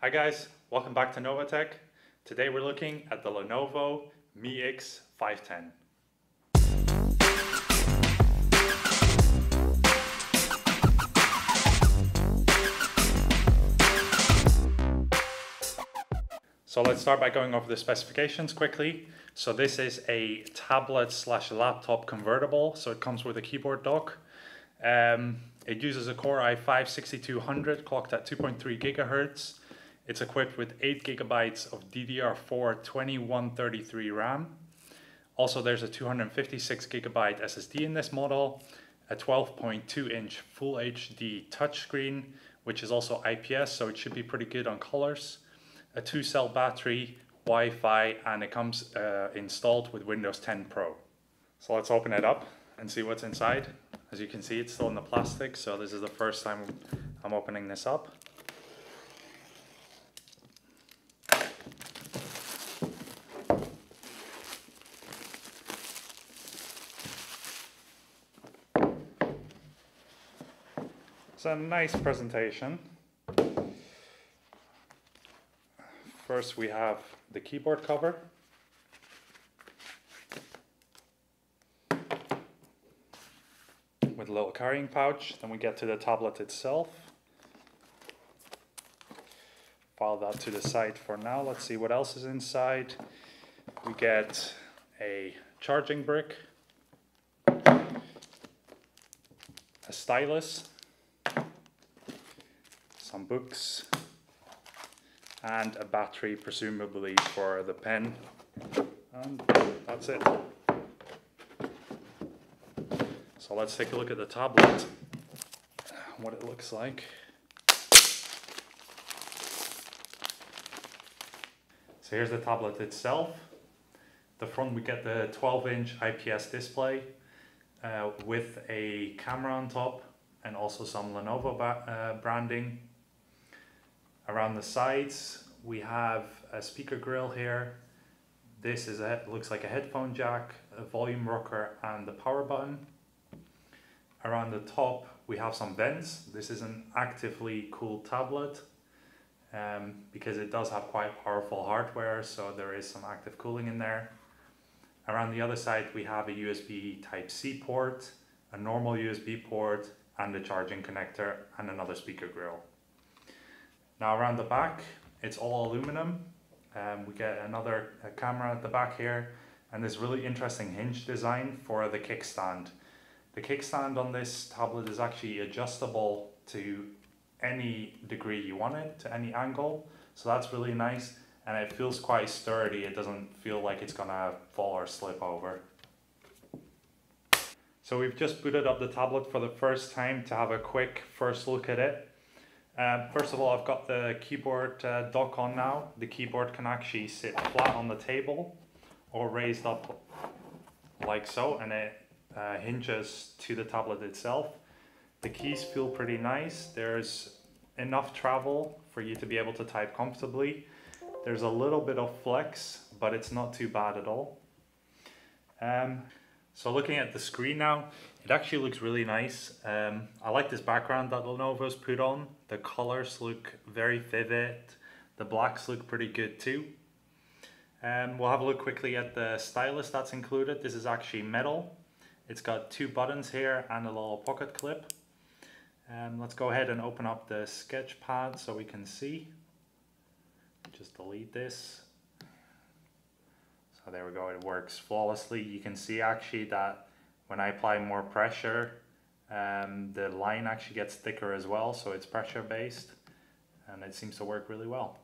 Hi guys, welcome back to Novatech. Today we're looking at the Lenovo Miix 510. So let's start by going over the specifications quickly. So this is a tablet slash laptop convertible. So it comes with a keyboard dock. Um, it uses a Core i5-6200 clocked at 2.3 gigahertz. It's equipped with 8 gigabytes of DDR4 2133 RAM. Also there's a 256 gigabyte SSD in this model, a 12.2 inch Full HD touchscreen, which is also IPS, so it should be pretty good on colors a two cell battery, Wi-Fi, and it comes uh, installed with Windows 10 Pro. So let's open it up and see what's inside. As you can see, it's still in the plastic, so this is the first time I'm opening this up. It's a nice presentation. First we have the keyboard cover. With a little carrying pouch. Then we get to the tablet itself. File that to the side for now. Let's see what else is inside. We get a charging brick. A stylus. Some books and a battery presumably for the pen and that's it. So let's take a look at the tablet, what it looks like. So here's the tablet itself. The front we get the 12 inch IPS display uh, with a camera on top and also some Lenovo uh, branding Around the sides, we have a speaker grill here. This is a, looks like a headphone jack, a volume rocker, and the power button. Around the top, we have some vents. This is an actively cooled tablet um, because it does have quite powerful hardware, so there is some active cooling in there. Around the other side, we have a USB Type-C port, a normal USB port, and a charging connector, and another speaker grill. Now around the back, it's all aluminum. Um, we get another camera at the back here and this really interesting hinge design for the kickstand. The kickstand on this tablet is actually adjustable to any degree you want it, to any angle. So that's really nice and it feels quite sturdy. It doesn't feel like it's gonna fall or slip over. So we've just booted up the tablet for the first time to have a quick first look at it. Um, first of all, I've got the keyboard uh, dock on now. The keyboard can actually sit flat on the table or raised up like so and it uh, hinges to the tablet itself. The keys feel pretty nice. There's enough travel for you to be able to type comfortably. There's a little bit of flex, but it's not too bad at all. Um, so looking at the screen now, it actually looks really nice. Um, I like this background that Lenovo's put on. The colors look very vivid. The blacks look pretty good too. Um, we'll have a look quickly at the stylus that's included. This is actually metal. It's got two buttons here and a little pocket clip. Um, let's go ahead and open up the sketch pad so we can see. Just delete this. So there we go, it works flawlessly. You can see actually that when I apply more pressure, um, the line actually gets thicker as well, so it's pressure based and it seems to work really well.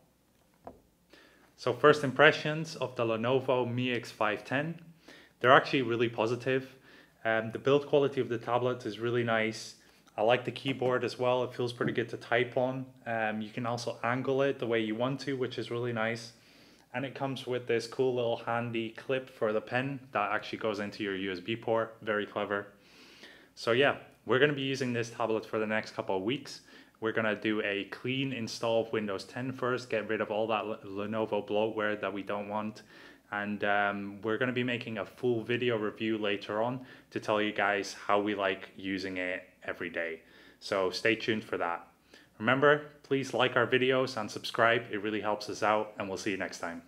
So first impressions of the Lenovo Miix 510. They're actually really positive. Um, the build quality of the tablet is really nice. I like the keyboard as well. It feels pretty good to type on. Um, you can also angle it the way you want to, which is really nice and it comes with this cool little handy clip for the pen that actually goes into your USB port. Very clever. So yeah, we're going to be using this tablet for the next couple of weeks. We're going to do a clean install of Windows 10 first, get rid of all that Lenovo bloatware that we don't want. And um, we're going to be making a full video review later on to tell you guys how we like using it every day. So stay tuned for that. Remember, please like our videos and subscribe. It really helps us out and we'll see you next time.